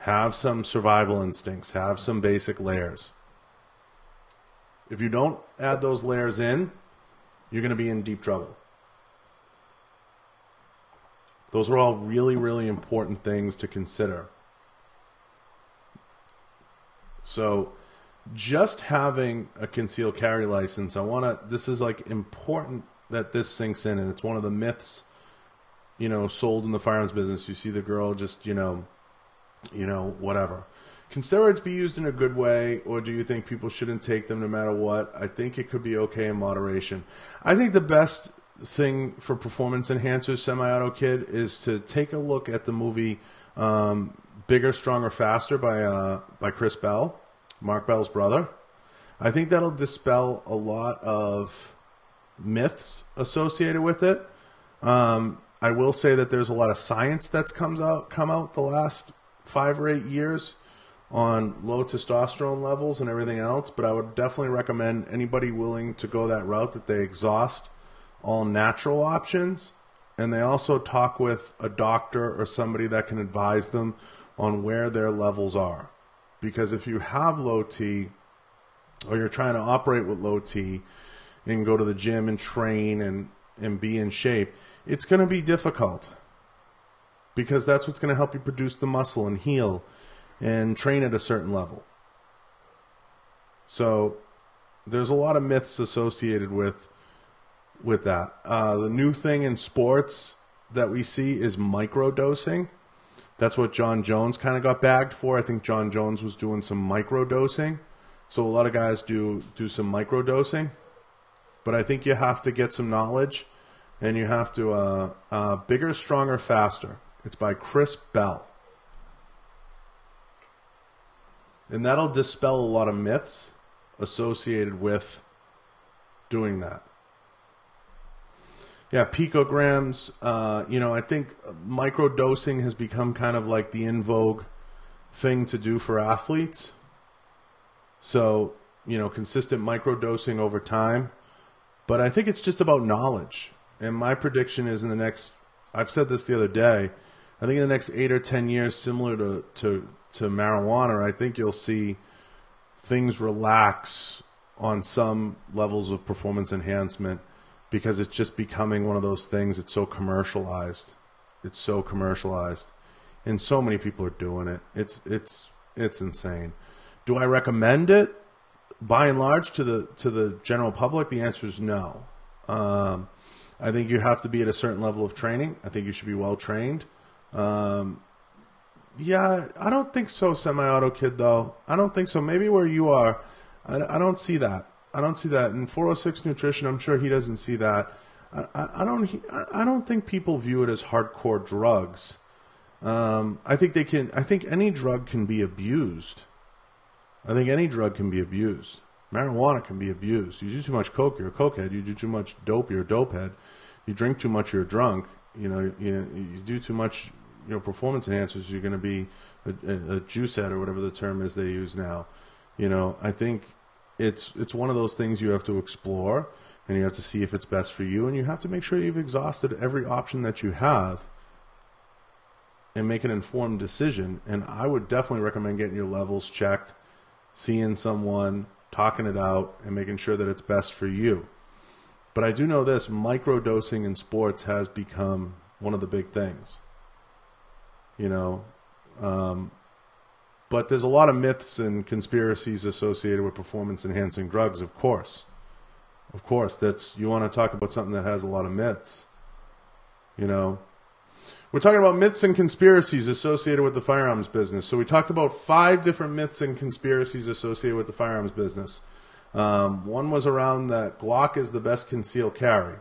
Have some survival instincts. Have some basic layers. If you don't add those layers in, you're going to be in deep trouble. Those are all really, really important things to consider. So, just having a concealed carry license, I want to, this is like important that this sinks in, and it's one of the myths, you know, sold in the firearms business. You see the girl just, you know, you know, whatever. Can steroids be used in a good way, or do you think people shouldn't take them no matter what? I think it could be okay in moderation. I think the best thing for performance enhancers, semi-auto kid, is to take a look at the movie um, "Bigger, Stronger, Faster" by uh, by Chris Bell, Mark Bell's brother. I think that'll dispel a lot of myths associated with it. Um, I will say that there's a lot of science that's comes out come out the last five or eight years on low testosterone levels and everything else, but I would definitely recommend anybody willing to go that route that they exhaust all natural options and they also talk with a doctor or somebody that can advise them on where their levels are. Because if you have low T or you're trying to operate with low T and go to the gym and train and, and be in shape, it's going to be difficult because that's what's going to help you produce the muscle and heal and train at a certain level. So there's a lot of myths associated with with that. Uh, the new thing in sports that we see is micro dosing. That's what Jon Jones kind of got bagged for. I think Jon Jones was doing some micro dosing. So a lot of guys do do some micro dosing, but I think you have to get some knowledge, and you have to uh, uh, bigger, stronger, faster. It's by Chris Bell. And that'll dispel a lot of myths associated with doing that. Yeah, picograms. Uh, you know, I think micro dosing has become kind of like the in vogue thing to do for athletes. So, you know, consistent micro dosing over time. But I think it's just about knowledge. And my prediction is in the next, I've said this the other day, I think in the next eight or 10 years, similar to, to, to marijuana, I think you'll see things relax on some levels of performance enhancement because it's just becoming one of those things. It's so commercialized. It's so commercialized, and so many people are doing it. It's it's it's insane. Do I recommend it? By and large, to the to the general public, the answer is no. Um, I think you have to be at a certain level of training. I think you should be well trained. Um, yeah, I don't think so, semi-auto kid. Though I don't think so. Maybe where you are, I, I don't see that. I don't see that. In 406 nutrition, I'm sure he doesn't see that. I, I, I don't. I don't think people view it as hardcore drugs. Um, I think they can. I think any drug can be abused. I think any drug can be abused. Marijuana can be abused. You do too much coke, you're a cokehead. You do too much dope, you're a dopehead. You drink too much, you're drunk. You know, you, you do too much, you know, performance enhancers, you're going to be a, a, a juice head or whatever the term is they use now. You know, I think it's it's one of those things you have to explore and you have to see if it's best for you and you have to make sure you've exhausted every option that you have and make an informed decision and I would definitely recommend getting your levels checked, seeing someone, talking it out and making sure that it's best for you. But I do know this, microdosing in sports has become one of the big things. You know, um, but there's a lot of myths and conspiracies associated with performance enhancing drugs, of course. Of course, that's you want to talk about something that has a lot of myths. You know, we're talking about myths and conspiracies associated with the firearms business. So we talked about five different myths and conspiracies associated with the firearms business. Um, one was around that Glock is the best concealed carry.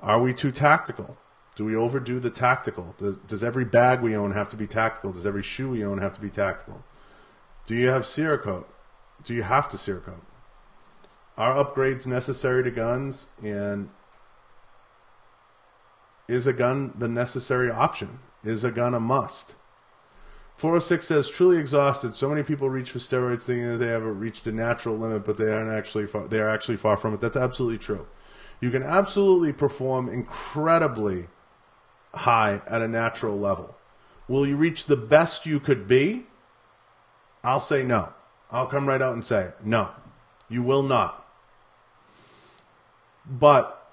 Are we too tactical? Do we overdo the tactical? Does, every bag we own have to be tactical? Does every shoe we own have to be tactical? Do you have Cerakote? Do you have to Cerakote? Are upgrades necessary to guns? And is a gun the necessary option? Is a gun a must? 406 says, truly exhausted. So many people reach for steroids thinking that they have reached a natural limit, but they aren't actually far, they are actually far from it. That's absolutely true. You can absolutely perform incredibly high at a natural level. Will you reach the best you could be? I'll say no. I'll come right out and say no. You will not. But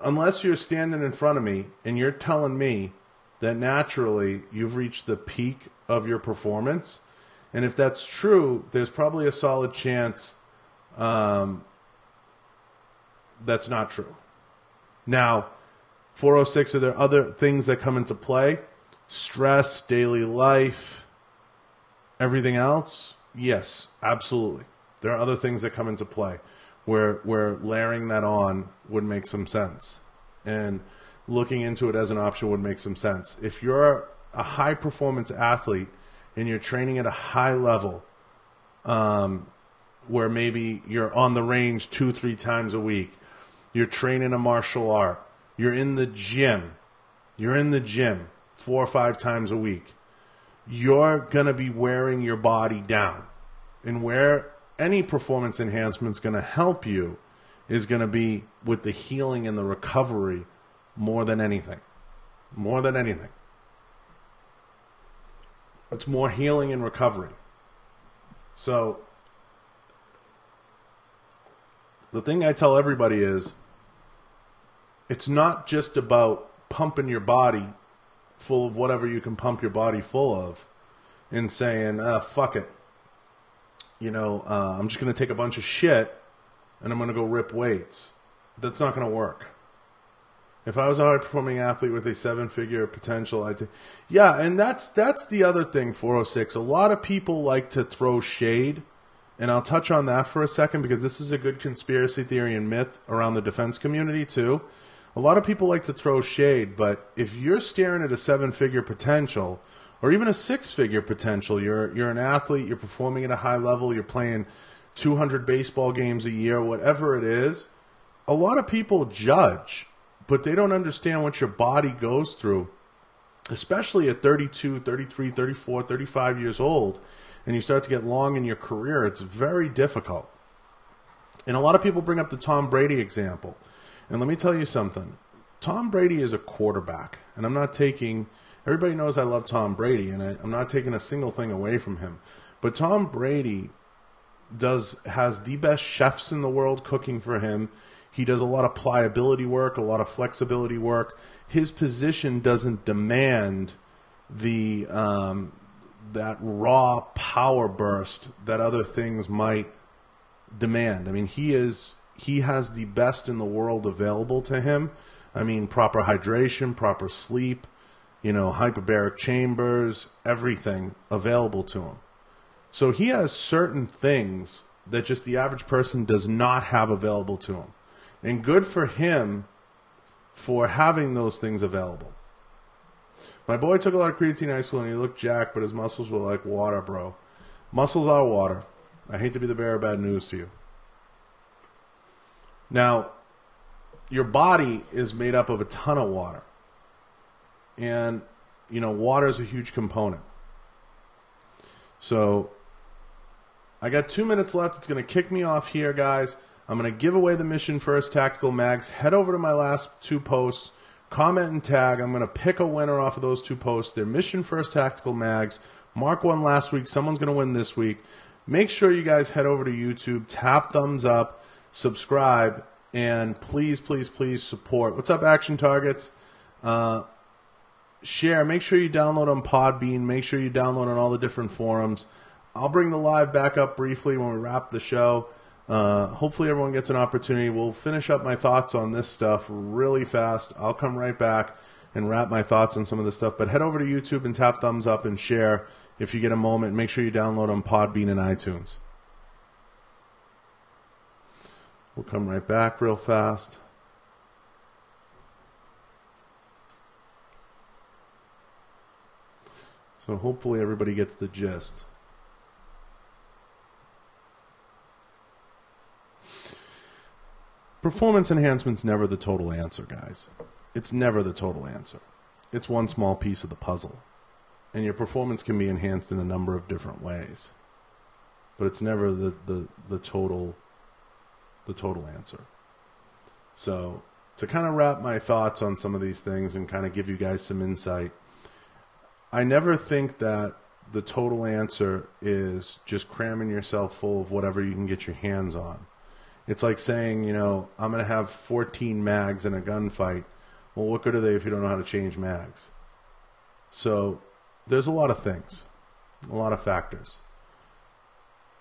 unless you're standing in front of me and you're telling me that naturally you've reached the peak of your performance, and if that's true, there's probably a solid chance um, that's not true. Now, 406, are there other things that come into play? Stress, daily life, everything else? Yes, absolutely. There are other things that come into play where where layering that on would make some sense. And looking into it as an option would make some sense. If you're a high performance athlete and you're training at a high level, um, where maybe you're on the range two, three times a week, you're training a martial art, you're in the gym. You're in the gym four or five times a week. You're going to be wearing your body down. And where any performance enhancement is going to help you is going to be with the healing and the recovery more than anything. More than anything. It's more healing and recovery. So, the thing I tell everybody is it's not just about pumping your body full of whatever you can pump your body full of and saying, uh, fuck it. You know, uh, I'm just going to take a bunch of shit and I'm going to go rip weights. That's not going to work. If I was a high performing athlete with a seven figure potential, I'd t- yeah, and that's that's the other thing. 406. A lot of people like to throw shade, and I'll touch on that for a second because this is a good conspiracy theory and myth around the defense community too a lot of people like to throw shade, but if you're staring at a seven figure potential or even a six figure potential, you're you're an athlete, you're performing at a high level, you're playing 200 baseball games a year, whatever it is, a lot of people judge, but they don't understand what your body goes through, especially at 32, 33, 34, 35 years old, and you start to get long in your career, it's very difficult. And a lot of people bring up the Tom Brady example. And let me tell you something Tom Brady is a quarterback, and I'm not taking. Everybody knows I love Tom Brady, and I, I'm not taking a single thing away from him. But Tom Brady does has the best chefs in the world cooking for him. He does a lot of pliability work, a lot of flexibility work. His position doesn't demand the um, that raw power burst that other things might demand. I mean, he is he has the best in the world available to him. I mean, proper hydration, proper sleep, you know, hyperbaric chambers, everything available to him. So he has certain things that just the average person does not have available to him. And good for him for having those things available. My boy took a lot of creatine school and he looked jacked, but his muscles were like water, bro. Muscles are water. I hate to be the bearer of bad news to you. Now, your body is made up of a ton of water. And, you know, water is a huge component. So, I got two minutes left. It's going to kick me off here, guys. I'm going to give away the Mission First Tactical Mags. Head over to my last two posts, comment and tag. I'm going to pick a winner off of those two posts. They're Mission First Tactical Mags. Mark won last week. Someone's going to win this week. Make sure you guys head over to YouTube, tap thumbs up, subscribe, and please, please, please support. What's up, Action Targets? Uh, share. Make sure you download on Podbean. Make sure you download on all the different forums. I'll bring the live back up briefly when we wrap the show. Uh, hopefully, everyone gets an opportunity. We'll finish up my thoughts on this stuff really fast. I'll come right back and wrap my thoughts on some of this stuff. But head over to YouTube and tap thumbs up and share if you get a moment. Make sure you download on Podbean and iTunes. We'll come right back real fast. So hopefully everybody gets the gist. Performance enhancement's never the total answer, guys. It's never the total answer. It's one small piece of the puzzle. And your performance can be enhanced in a number of different ways. But it's never the, the, the total the total answer. So, to kind of wrap my thoughts on some of these things and kind of give you guys some insight, I never think that the total answer is just cramming yourself full of whatever you can get your hands on. It's like saying, you know, I'm going to have 14 mags in a gunfight. Well, what good are they if you don't know how to change mags? So, there's a lot of things, a lot of factors.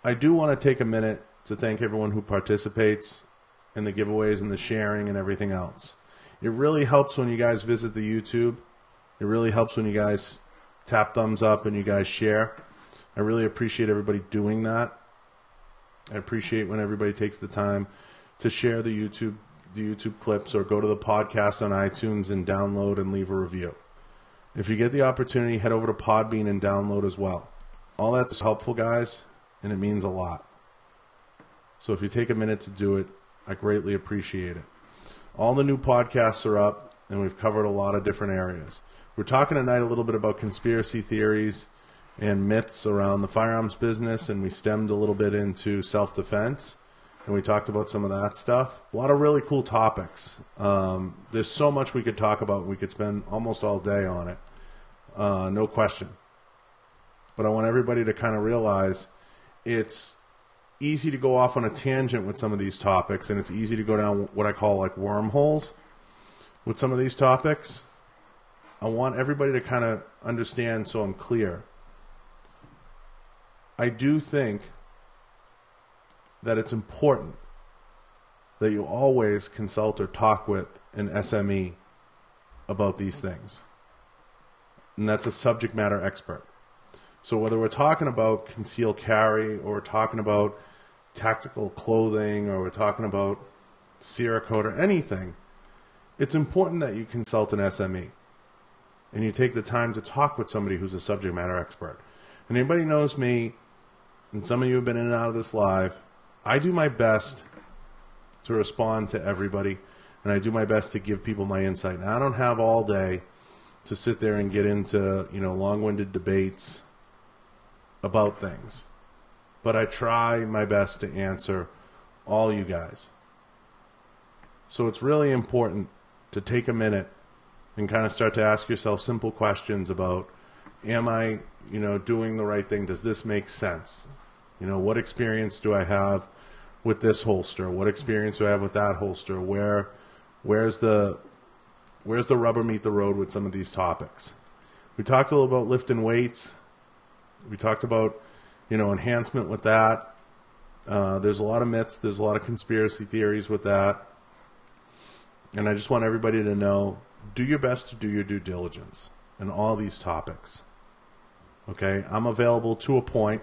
I do want to take a minute to thank everyone who participates in the giveaways and the sharing and everything else. It really helps when you guys visit the YouTube. It really helps when you guys tap thumbs up and you guys share. I really appreciate everybody doing that. I appreciate when everybody takes the time to share the YouTube the YouTube clips or go to the podcast on iTunes and download and leave a review. If you get the opportunity, head over to Podbean and download as well. All that's helpful, guys, and it means a lot. So if you take a minute to do it, I greatly appreciate it. All the new podcasts are up, and we've covered a lot of different areas. We're talking tonight a little bit about conspiracy theories and myths around the firearms business, and we stemmed a little bit into self defense, and we talked about some of that stuff. A lot of really cool topics. Um, there's so much we could talk about. We could spend almost all day on it, uh, no question. But I want everybody to kind of realize it's easy to go off on a tangent with some of these topics, and it's easy to go down what I call like wormholes with some of these topics. I want everybody to kind of understand so I'm clear. I do think that it's important that you always consult or talk with an SME about these things. And that's a subject matter expert. So whether we're talking about concealed carry or we're talking about tactical clothing or we're talking about Cerakote or anything, it's important that you consult an SME and you take the time to talk with somebody who's a subject matter expert. And anybody knows me, and some of you have been in and out of this live, I do my best to respond to everybody and I do my best to give people my insight. Now I don't have all day to sit there and get into, you know, long-winded debates about things. But I try my best to answer all you guys. So it's really important to take a minute and kind of start to ask yourself simple questions about am I, you know, doing the right thing? Does this make sense? You know, what experience do I have with this holster? What experience do I have with that holster? Where where's the where's the rubber meet the road with some of these topics? We talked a little about lifting weights. We talked about, you know, enhancement with that. Uh, there's a lot of myths. There's a lot of conspiracy theories with that. And I just want everybody to know do your best to do your due diligence in all these topics. Okay? I'm available to a point.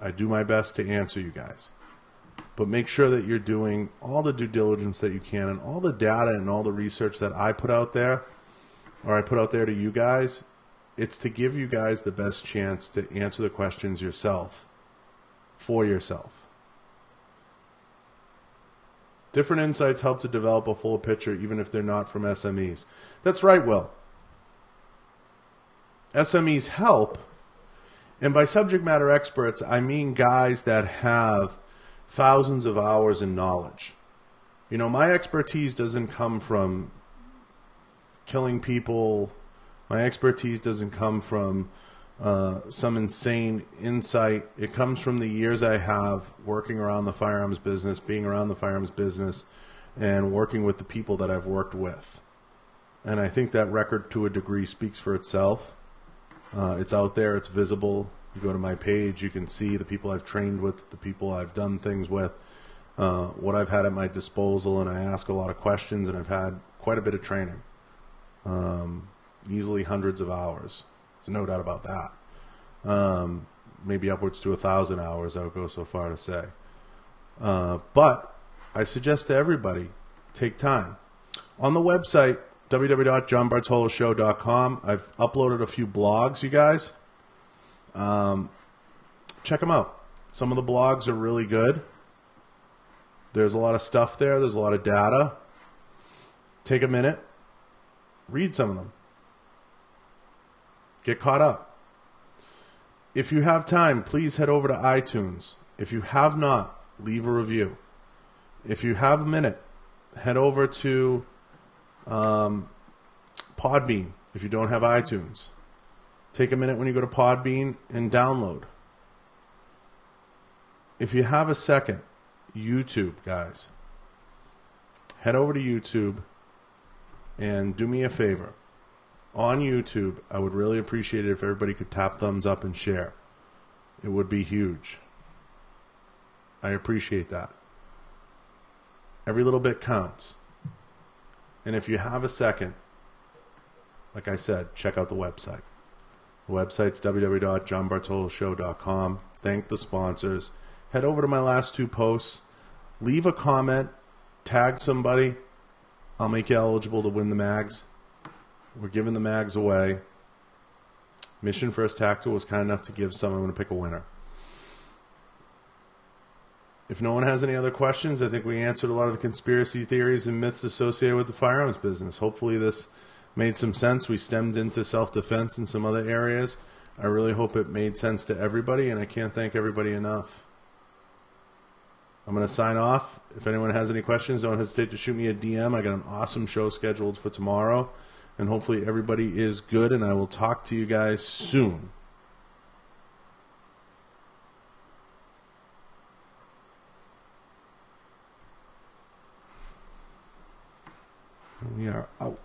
I do my best to answer you guys. But make sure that you're doing all the due diligence that you can and all the data and all the research that I put out there or I put out there to you guys. It's to give you guys the best chance to answer the questions yourself for yourself. Different insights help to develop a full picture, even if they're not from SMEs. That's right, Will. SMEs help, and by subject matter experts, I mean guys that have thousands of hours in knowledge. You know, my expertise doesn't come from killing people. My expertise doesn't come from uh, some insane insight. It comes from the years I have working around the firearms business, being around the firearms business, and working with the people that I've worked with. And I think that record, to a degree, speaks for itself. Uh, it's out there, it's visible. You go to my page, you can see the people I've trained with, the people I've done things with, uh, what I've had at my disposal, and I ask a lot of questions, and I've had quite a bit of training. Um, easily hundreds of hours. There's no doubt about that. Um, maybe upwards to a thousand hours, I would go so far to say. Uh, but I suggest to everybody take time. On the website, www.johnbartoloshow.com, I've uploaded a few blogs, you guys. Um, check them out. Some of the blogs are really good. There's a lot of stuff there, there's a lot of data. Take a minute, read some of them. Get caught up. If you have time, please head over to iTunes. If you have not, leave a review. If you have a minute, head over to um, Podbean if you don't have iTunes. Take a minute when you go to Podbean and download. If you have a second, YouTube, guys, head over to YouTube and do me a favor on YouTube, I would really appreciate it if everybody could tap thumbs up and share. It would be huge. I appreciate that. Every little bit counts. And if you have a second, like I said, check out the website. The website's www.johnbartoloshow.com. Thank the sponsors. Head over to my last two posts. Leave a comment. Tag somebody. I'll make you eligible to win the mags. We're giving the mags away. Mission First Tactical was kind enough to give some. I'm going to pick a winner. If no one has any other questions, I think we answered a lot of the conspiracy theories and myths associated with the firearms business. Hopefully, this made some sense. We stemmed into self defense and some other areas. I really hope it made sense to everybody, and I can't thank everybody enough. I'm going to sign off. If anyone has any questions, don't hesitate to shoot me a DM. I got an awesome show scheduled for tomorrow and hopefully everybody is good. And I will talk to you guys soon. We are out.